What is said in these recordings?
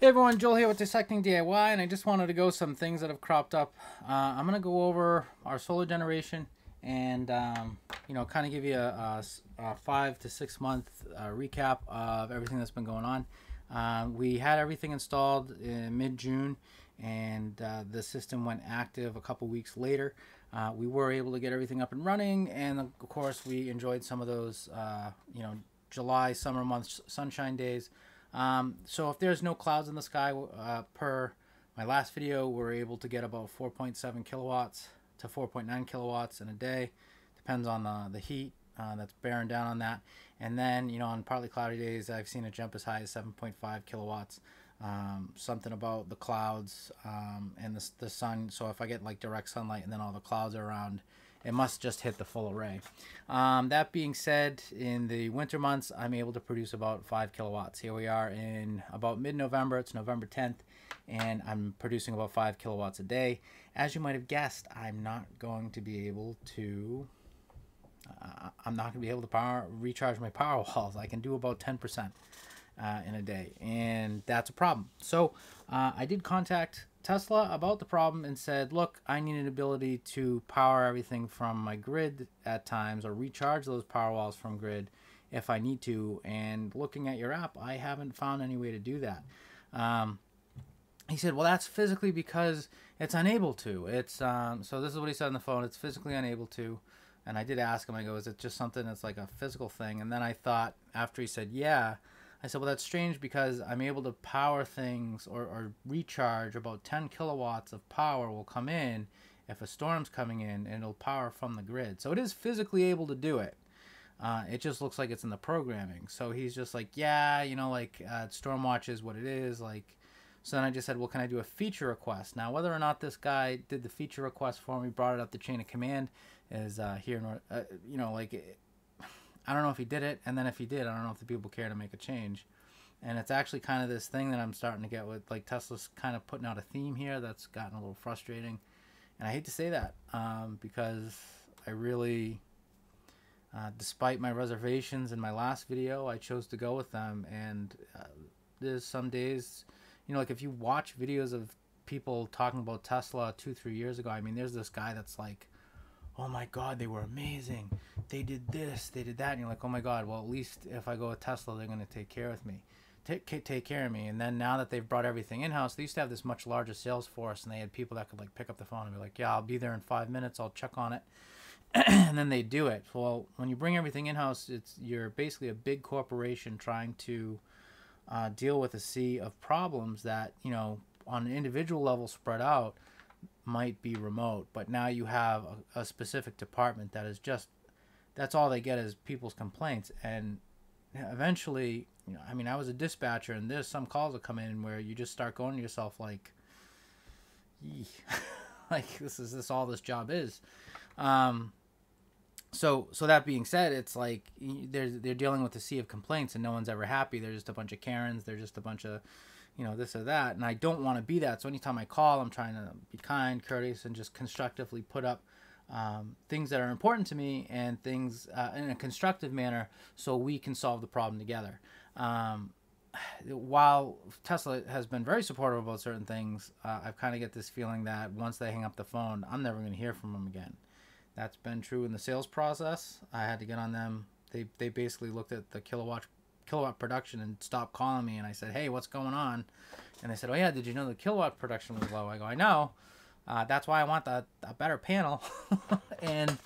Hey everyone, Joel here with Dissecting DIY, and I just wanted to go some things that have cropped up. Uh, I'm going to go over our solar generation and, um, you know, kind of give you a, a, a, five to six month uh, recap of everything that's been going on. Uh, we had everything installed in mid-June, and uh, the system went active a couple weeks later. Uh, we were able to get everything up and running, and of course we enjoyed some of those, uh, you know, July, summer months, sunshine days. Um, so if there's no clouds in the sky uh, per my last video, we're able to get about 4.7 kilowatts to 4.9 kilowatts in a day. Depends on the, the heat uh, that's bearing down on that. And then, you know, on partly cloudy days, I've seen it jump as high as 7.5 kilowatts. Um, something about the clouds um, and the, the sun. So if I get like direct sunlight and then all the clouds are around, it must just hit the full array. Um, that being said, in the winter months, I'm able to produce about 5 kilowatts. Here we are in about mid-November. It's November 10th, and I'm producing about 5 kilowatts a day. As you might have guessed, I'm not going to be able to... Uh, I'm not going to be able to power recharge my power walls. I can do about 10% uh, in a day, and that's a problem. So uh, I did contact Tesla about the problem and said, look, I need an ability to power everything from my grid at times or recharge those power walls from grid if I need to. And looking at your app, I haven't found any way to do that. Um, he said, well, that's physically because it's unable to. It's um, So this is what he said on the phone. It's physically unable to. And I did ask him, I go, is it just something that's like a physical thing? And then I thought, after he said, yeah, I said, well, that's strange because I'm able to power things or, or recharge about 10 kilowatts of power will come in if a storm's coming in and it'll power from the grid. So it is physically able to do it. Uh, it just looks like it's in the programming. So he's just like, yeah, you know, like uh, Stormwatch is what it is. Like, so then I just said, well, can I do a feature request? Now, whether or not this guy did the feature request for me, brought it up the chain of command, is uh, here, in, uh, you know, like I don't know if he did it, and then if he did, I don't know if the people care to make a change. And it's actually kind of this thing that I'm starting to get with, like Tesla's kind of putting out a theme here that's gotten a little frustrating. And I hate to say that um, because I really, uh, despite my reservations in my last video, I chose to go with them. And uh, there's some days, you know, like if you watch videos of people talking about Tesla two, three years ago, I mean, there's this guy that's like, oh my god, they were amazing. They did this, they did that, and you're like, oh my god. Well, at least if I go with Tesla, they're going to take care of me, take take care of me. And then now that they've brought everything in house, they used to have this much larger sales force, and they had people that could like pick up the phone and be like, yeah, I'll be there in five minutes. I'll check on it. and then they do it. Well, when you bring everything in house, it's you're basically a big corporation trying to uh, deal with a sea of problems that you know on an individual level spread out might be remote, but now you have a, a, specific department that is just that's all they get is people's complaints, and eventually, you know, I mean, I was a dispatcher, and there's some calls that come in where you just start going to yourself like, like this is this all this job is. Um, so so that being said, it's like they're they're dealing with a sea of complaints, and no one's ever happy. They're just a bunch of Karens. They're just a bunch of you know, this or that. And I don't want to be that. So anytime I call, I'm trying to be kind, courteous, and just constructively put up um, things that are important to me and things uh, in a constructive manner so we can solve the problem together. Um, while Tesla has been very supportive about certain things, uh, I've kind of get this feeling that once they hang up the phone, I'm never going to hear from them again. That's been true in the sales process. I had to get on them. They, they basically looked at the kilowatt kilowatt production and stopped calling me. And I said, hey, what's going on? And they said, oh, yeah, did you know the kilowatt production was low? I go, I know. Uh, that's why I want the, a better panel. and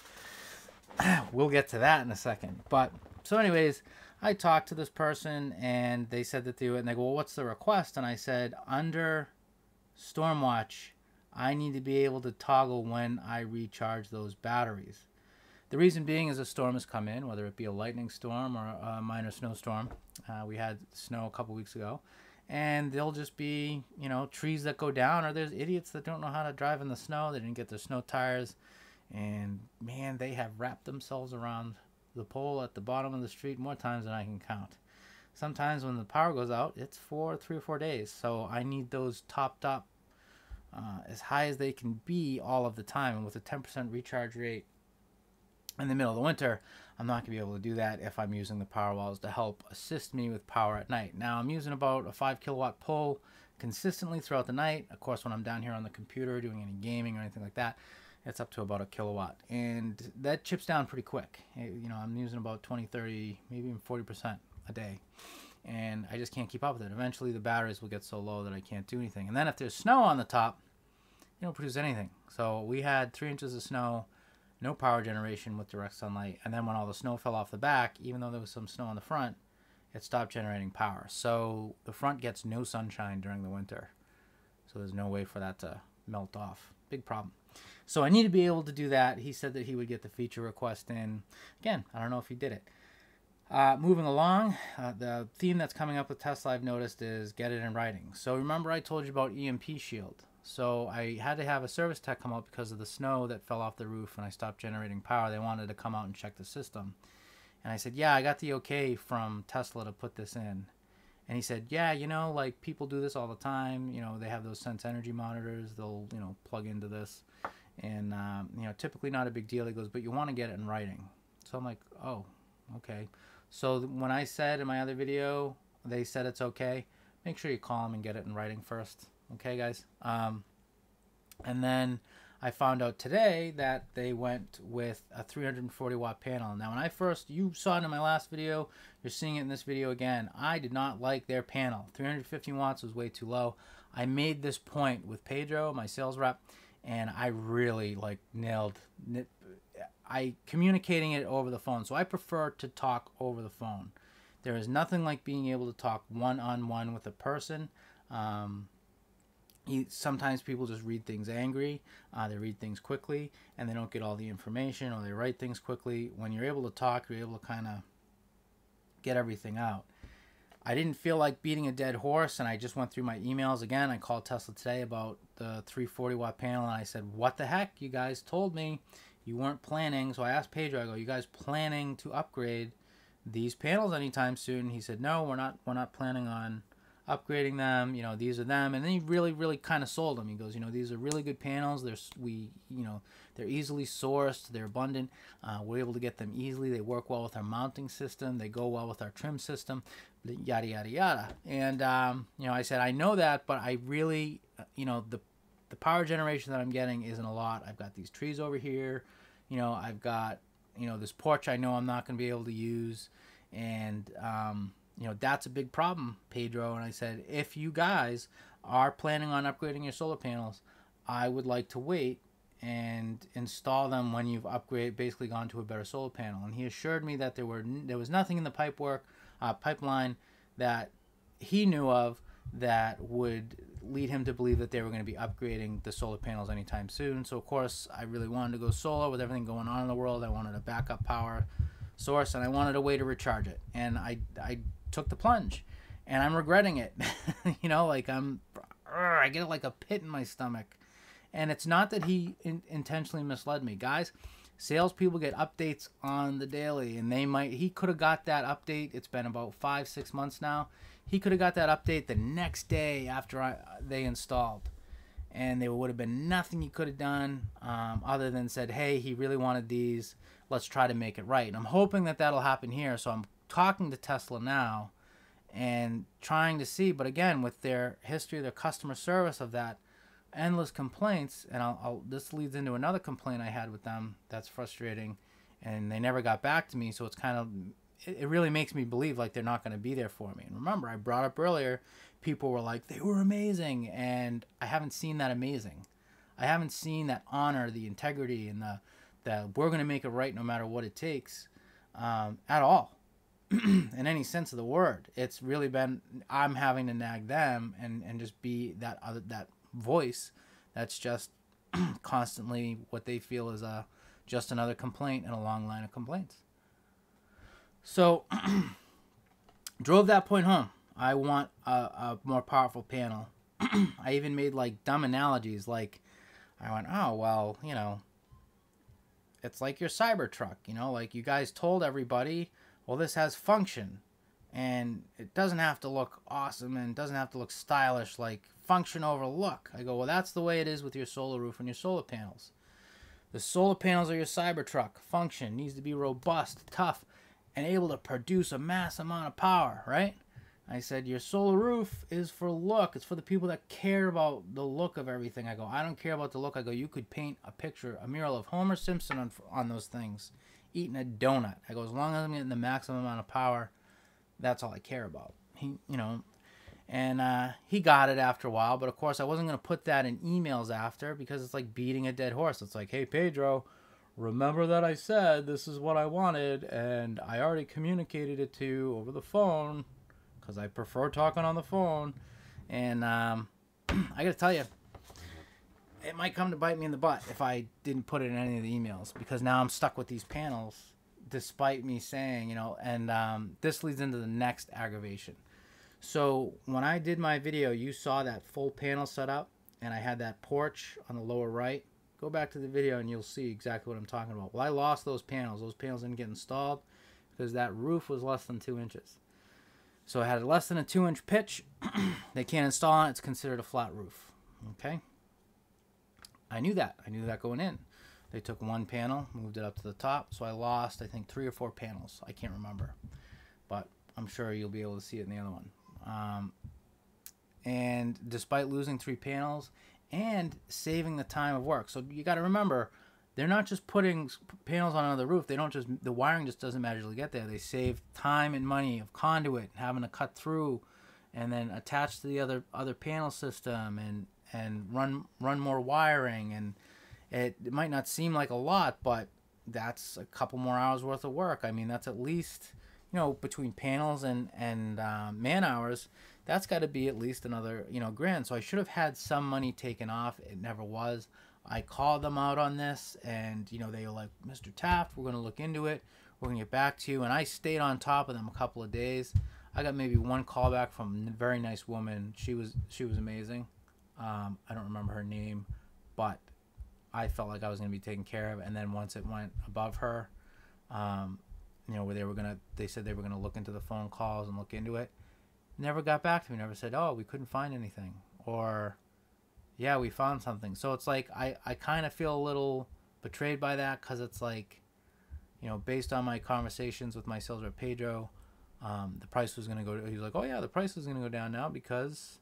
we'll get to that in a second. But so, anyways, I talked to this person and they said that they would, and they go, well, what's the request? And I said, under Stormwatch, I need to be able to toggle when I recharge those batteries. The reason being is a storm has come in, whether it be a lightning storm or a minor snowstorm. Uh, we had snow a couple weeks ago. And there'll just be, you know, trees that go down, or there's idiots that don't know how to drive in the snow. They didn't get their snow tires. And man, they have wrapped themselves around the pole at the bottom of the street more times than I can count. Sometimes when the power goes out, it's for three or four days. So I need those topped up uh, as high as they can be all of the time. And with a 10% recharge rate, in the middle of the winter, I'm not going to be able to do that if I'm using the power walls to help assist me with power at night. Now I'm using about a 5 kilowatt pull consistently throughout the night. Of course, when I'm down here on the computer doing any gaming or anything like that, it's up to about a kilowatt. And that chips down pretty quick. Eh, you know, I'm using about 20, 30, maybe even 40% a day. And I just can't keep up with it. Eventually, the batteries will get so low that I can't do anything. And then if there's snow on the top, you don't produce anything. So we had three inches of snow, no power generation with direct sunlight. And then when all the snow fell off the back, even though there was some snow on the front, it stopped generating power. So the front gets no sunshine during the winter. So there's no way for that to melt off. Big problem. So I need to be able to do that. He said that he would get the feature request in. Again, I don't know if he did it. Uh, moving along, uh, the theme that's coming up with Tesla I've noticed is get it in writing. So remember I told you about EMP Shield. So I had to have a service tech come out because of the snow that fell off the roof and I stopped generating power. They wanted to come out and check the system. And I said, yeah, I got the okay from Tesla to put this in. And he said, yeah, you know, like people do this all the time. You know, they have those sense energy monitors. They'll, you know, plug into this. And, um, you know, typically not a big deal. He goes, but you want to get it in writing. So I'm like, oh, okay. So when I said in my other video, they said it's okay, make sure you call them and get it in writing first. Okay, guys? Um, and then I found out today that they went with a 340 watt panel. Now, when I first, you saw it in my last video, you're seeing it in this video again. I did not like their panel. 350 watts was way too low. I made this point with Pedro, my sales rep, and I really like nailed I communicating it over the phone. So I prefer to talk over the phone. There is nothing like being able to talk one on one with a person. Um, he, sometimes people just read things angry, uh, they read things quickly, and they don't get all the information, or they write things quickly. When you're able to talk, you're able to kind of get everything out. I didn't feel like beating a dead horse, and I just went through my emails again. I called Tesla today about the 340 watt panel, and I said, "What the heck? You guys told me you weren't planning." So I asked Pedro, "I go, you guys planning to upgrade these panels anytime soon?" He said, "No, we're not. We're not planning on." Upgrading them. You know, these are them, and then he really, really kind of sold them. He goes, you know, these are really good panels. They're we, you know, they're easily sourced. They're abundant. Uh, we're able to get them easily. They work well with our mounting system. They go well with our trim system. Yada yada yada. And um, you know, I said I know that, but I really, uh, you know, the the power generation that I'm getting isn't a lot. I've got these trees over here. You know, I've got you know this porch. I know I'm not going to be able to use, and um, you know, that's a big problem, Pedro. And I said, if you guys are planning on upgrading your solar panels, I would like to wait and install them when you've upgraded, basically gone to a better solar panel. And he assured me that there were there was nothing in the pipe work, uh, pipeline that he knew of that would lead him to believe that they were going to be upgrading the solar panels anytime soon. So of course, I really wanted to go solar with everything going on in the world. I wanted a backup power source, and I wanted a way to recharge it. And I I took the plunge, and I'm regretting it. you know, like I'm, I get like a pit in my stomach, and it's not that he in, intentionally misled me, guys. Salespeople get updates on the daily, and they might. He could have got that update. It's been about five, six months now. He could have got that update the next day after I, they installed and there would have been nothing he could have done um, other than said, "Hey, he really wanted these. Let's try to make it right." And I'm hoping that that'll happen here. So I'm talking to Tesla now and trying to see, but again, with their history, their customer service of that, endless complaints, and I'll, I'll, this leads into another complaint I had with them that's frustrating, and they never got back to me. So it's kind of, it, it really makes me believe like they're not going to be there for me. And remember, I brought up earlier, people were like they were amazing, and I haven't seen that amazing. I haven't seen that honor, the integrity, and the that we're going to make it right no matter what it takes um, at all. in any sense of the word. It's really been I'm having to nag them and and just be that other that voice that's just constantly what they feel is a just another complaint in a long line of complaints. So drove that point home. I want a, a more powerful panel. I even made like dumb analogies like I went, "Oh, well, you know, it's like your Cybertruck, you know, like you guys told everybody well, this has function. And it doesn't have to look awesome and doesn't have to look stylish like function over look. I go, well, that's the way it is with your solar roof and your solar panels. The solar panels are your Cybertruck. Function needs to be robust, tough, and able to produce a mass amount of power, right? I said, Your solar roof is for look. It's for the people that care about the look of everything. I go, I don't care about the look. I go, You could paint a picture, a mural of Homer Simpson on, on those things, eating a donut. I go, As long as I'm getting the maximum amount of power, that's all I care about. He, you know, and uh, he got it after a while, but of course, I wasn't going to put that in emails after because it's like beating a dead horse. It's like, Hey, Pedro, remember that I said this is what I wanted, and I already communicated it to you over the phone because I prefer talking on the phone. And um, I got to tell you, it might come to bite me in the butt if I didn't put it in any of the emails because now I'm stuck with these panels despite me saying, you know, and um, this leads into the next aggravation. So when I did my video, you saw that full panel set up and I had that porch on the lower right. Go back to the video and you'll see exactly what I'm talking about. Well, I lost those panels. Those panels didn't get installed because that roof was less than two inches. So it had less than a two inch pitch. they can't install it. It's considered a flat roof. Okay. I knew that. I knew that going in. They took one panel, moved it up to the top. So I lost, I think, three or four panels. I can't remember. But I'm sure you'll be able to see it in the other one. Um, and despite losing three panels and saving the time of work. So you got to remember, they're not just putting panels on another roof. They don't just the wiring just doesn't magically get there. They save time and money of conduit having to cut through, and then attach to the other other panel system and and run run more wiring. And it, it might not seem like a lot, but that's a couple more hours worth of work. I mean, that's at least you know between panels and and um, man hours. That's got to be at least another you know grand. So I should have had some money taken off. It never was. I called them out on this, and you know they were like, "Mr. Taft, we're going to look into it. We're going to get back to you." And I stayed on top of them a couple of days. I got maybe one call back from a very nice woman. She was she was amazing. Um, I don't remember her name, but I felt like I was going to be taken care of. And then once it went above her, um, you know, where they were gonna, they said they were gonna look into the phone calls and look into it. Never got back to me. Never said, "Oh, we couldn't find anything," or yeah, we found something. So it's like I, I kind of feel a little betrayed by that because it's like, you know, based on my conversations with my sales rep Pedro, um, the price was going to go. He's like, oh yeah, the price is going to go down now because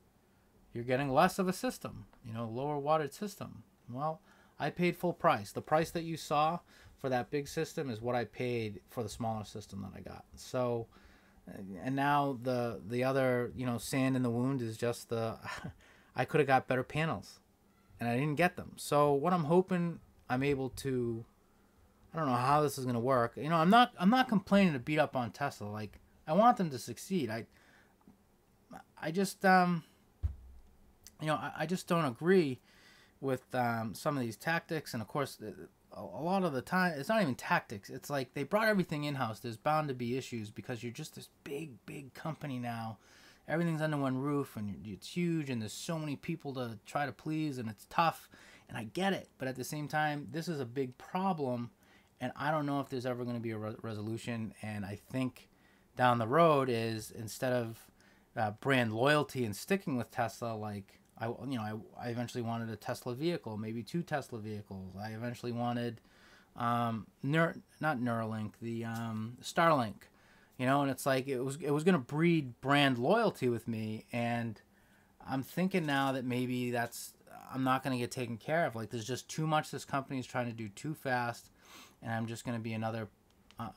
you're getting less of a system, you know, lower watered system. Well, I paid full price. The price that you saw for that big system is what I paid for the smaller system that I got. So, and now the the other, you know, sand in the wound is just the. I could have got better panels, and I didn't get them. So what I'm hoping I'm able to, I don't know how this is gonna work. You know, I'm not I'm not complaining to beat up on Tesla. Like I want them to succeed. I I just um, you know, I, I just don't agree with um, some of these tactics, and of course. A lot of the time, it's not even tactics. It's like they brought everything in house. There's bound to be issues because you're just this big, big company now everything's under one roof and it's huge and there's so many people to try to please and it's tough and I get it but at the same time this is a big problem and I don't know if there's ever going to be a re- resolution and I think down the road is instead of uh, brand loyalty and sticking with Tesla like I you know I, I eventually wanted a Tesla vehicle maybe two Tesla vehicles. I eventually wanted um, Neur- not Neuralink the um, Starlink you know and it's like it was it was going to breed brand loyalty with me and i'm thinking now that maybe that's i'm not going to get taken care of. Like there's just too much this company is trying to do too fast and i'm just going to be another uh,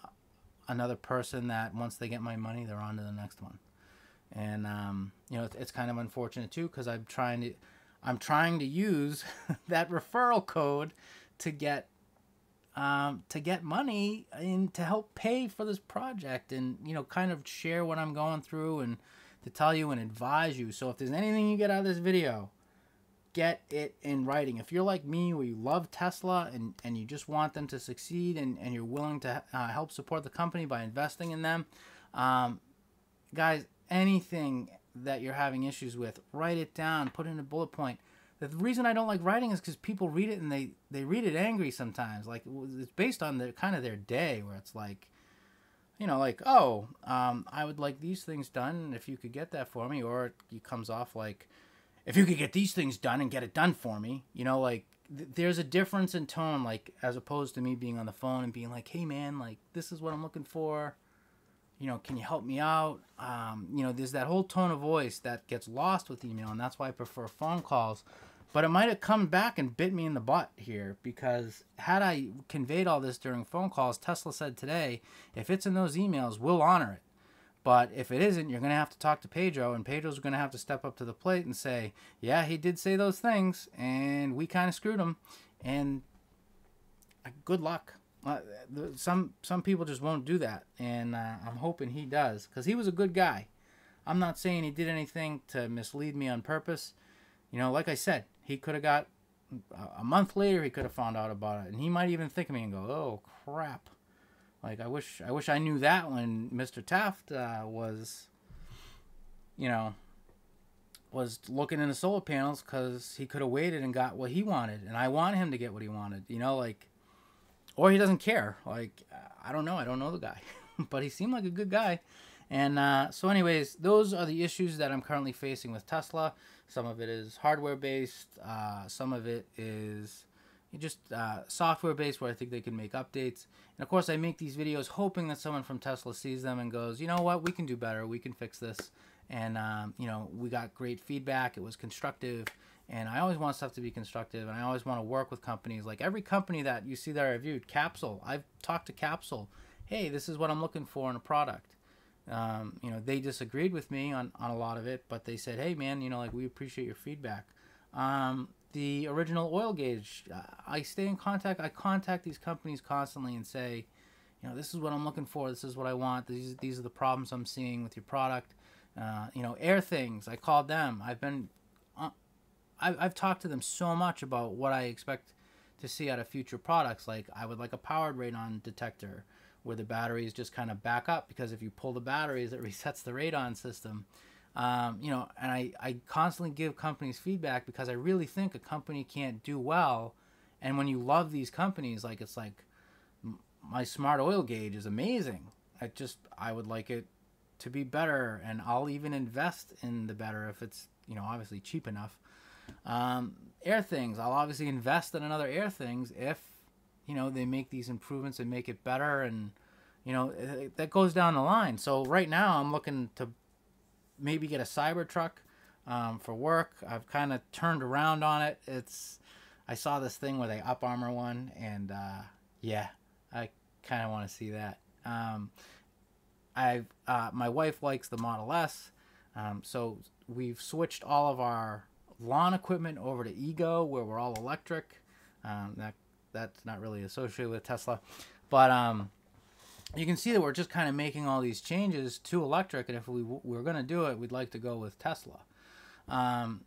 another person that once they get my money they're on to the next one and um, you know it's, it's kind of unfortunate too because i'm trying to i'm trying to use that referral code to get um, to get money and to help pay for this project and you know kind of share what I'm going through and to tell you and advise you. So if there's anything you get out of this video, get it in writing. If you're like me, where you love Tesla and, and you just want them to succeed and, and you're willing to uh, help support the company by investing in them, um, guys, anything that you're having issues with, write it down, put it in a bullet point the reason I don't like writing is because people read it and they they read it angry sometimes. Like it's based on the kind of their day, where it's like, you know, like oh, um, I would like these things done if you could get that for me, or it comes off like, if you could get these things done and get it done for me, you know, like th- there's a difference in tone, like as opposed to me being on the phone and being like, hey man, like this is what I'm looking for. You know, can you help me out? Um, you know, there's that whole tone of voice that gets lost with email, and that's why I prefer phone calls. But it might have come back and bit me in the butt here because had I conveyed all this during phone calls, Tesla said today, if it's in those emails, we'll honor it. But if it isn't, you're going to have to talk to Pedro, and Pedro's going to have to step up to the plate and say, yeah, he did say those things, and we kind of screwed him. And uh, good luck. Uh, some some people just won't do that, and uh, I'm hoping he does because he was a good guy. I'm not saying he did anything to mislead me on purpose. You know, like I said, he could have got a month later. He could have found out about it, and he might even think of me and go, "Oh crap." Like I wish I wish I knew that when Mr. Taft uh, was, you know, was looking into solar panels because he could have waited and got what he wanted, and I want him to get what he wanted. You know, like, or he doesn't care. Like I don't know. I don't know the guy, but he seemed like a good guy. And uh, so, anyways, those are the issues that I'm currently facing with Tesla. Some of it is hardware based. Uh, some of it is just uh, software based where I think they can make updates. And of course, I make these videos hoping that someone from Tesla sees them and goes, you know what, we can do better. We can fix this. And, um, you know, we got great feedback. It was constructive. And I always want stuff to be constructive. And I always want to work with companies. Like every company that you see that I reviewed, Capsule, I've talked to Capsule. Hey, this is what I'm looking for in a product. Um, you know, they disagreed with me on, on a lot of it, but they said, hey, man, you know, like we appreciate your feedback. Um, the original oil gauge. I stay in contact. I contact these companies constantly and say, you know, this is what I'm looking for. This is what I want. These these are the problems I'm seeing with your product. Uh, you know, Airthings. I called them. I've been, I've I've talked to them so much about what I expect to see out of future products. Like I would like a powered radon detector where the batteries just kind of back up because if you pull the batteries, it resets the radon system. Um, you know, and I, I constantly give companies feedback because I really think a company can't do well. And when you love these companies, like it's like my smart oil gauge is amazing. I just, I would like it to be better and I'll even invest in the better if it's, you know, obviously cheap enough. Um, Airthings, I'll obviously invest in another Airthings if, you know, they make these improvements and make it better and, you know, that goes down the line. So right now I'm looking to maybe get a Cybertruck um, for work. I've kind of turned around on it. It's I saw this thing where they up armor one, and uh, yeah, I kind of want to see that. Um, I uh, my wife likes the Model S, um, so we've switched all of our lawn equipment over to Ego, where we're all electric. Um, that that's not really associated with Tesla, but um, you can see that we're just kind of making all these changes to electric, and if we, we are going to do it, we'd like to go with Tesla. Um,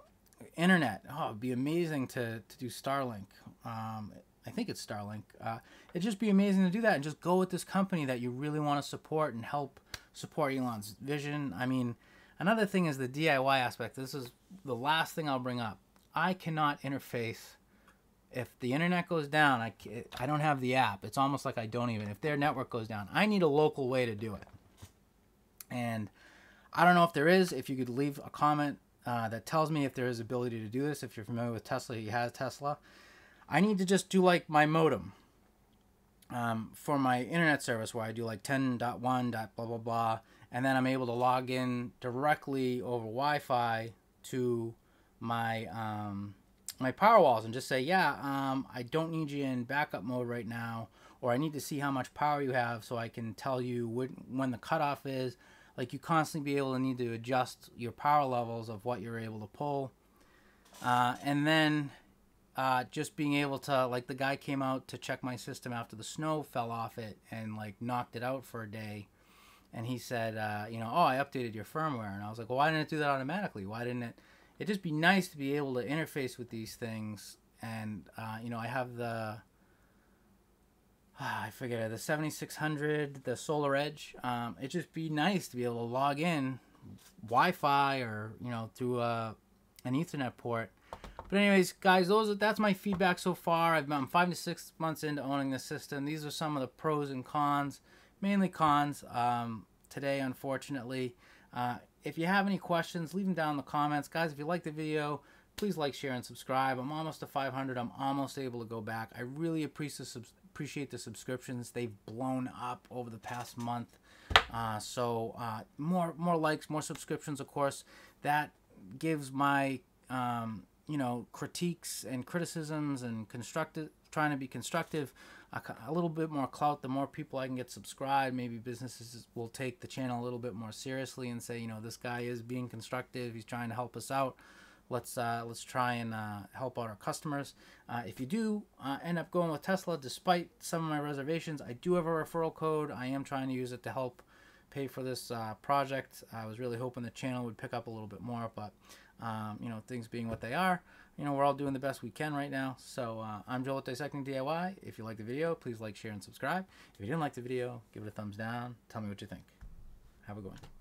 internet, oh, it'd be amazing to, to do Starlink. Um, I think it's Starlink. Uh, it'd just be amazing to do that and just go with this company that you really want to support and help support Elon's vision. I mean, another thing is the DIY aspect. This is the last thing I'll bring up. I cannot interface if the internet goes down, I, I don't have the app. It's almost like I don't even. If their network goes down, I need a local way to do it. And I don't know if there is. If you could leave a comment uh, that tells me if there is ability to do this. If you're familiar with Tesla, he has Tesla. I need to just do like my modem um, for my internet service where I do like 10.1. blah blah blah, and then I'm able to log in directly over Wi-Fi to my um, my power walls and just say, yeah, um, I don't need you in backup mode right now, or I need to see how much power you have so I can tell you when, when the cutoff is. Like you constantly be able to need to adjust your power levels of what you're able to pull. Uh, and then uh, just being able to, like the guy came out to check my system after the snow fell off it and like knocked it out for a day. And he said, uh, you know, oh, I updated your firmware. And I was like, well, why didn't it do that automatically? Why didn't it? it'd just be nice to be able to interface with these things. And uh, you know, I have the I forget it, the 7600, the SolarEdge. Um, it'd just be nice to be able to log in Wi-Fi or you know through a, uh, an Ethernet port. But anyways, guys, those that's my feedback so far. I've been five to six months into owning the system. These are some of the pros and cons, mainly cons. Um, today, unfortunately, uh, if you have any questions, leave them down in the comments. Guys, if you like the video, please like, share, and subscribe. I'm almost to 500. I'm almost able to go back. I really appreciate the, appreciate the subscriptions. They've blown up over the past month. Uh, so uh, more more likes, more subscriptions, of course. That gives my um, you know critiques and criticisms and constructive trying to be constructive. A, little bit more clout the more people i can get subscribed maybe businesses will take the channel a little bit more seriously and say you know this guy is being constructive he's trying to help us out. Let's uh, let's try and uh, help out our customers. Uh, if you do uh, end up going with tesla despite some of my reservations i do have a referral code. I am trying to use it to help pay for this uh, project. I was really hoping the channel would pick up a little bit more but um, you know, things being what they are, you know, we're all doing the best we can right now. So uh, I'm Joel at Dissecting DIY. If you like the video, please like, share, and subscribe. If you didn't like the video, give it a thumbs down. Tell me what you think. Have a good one.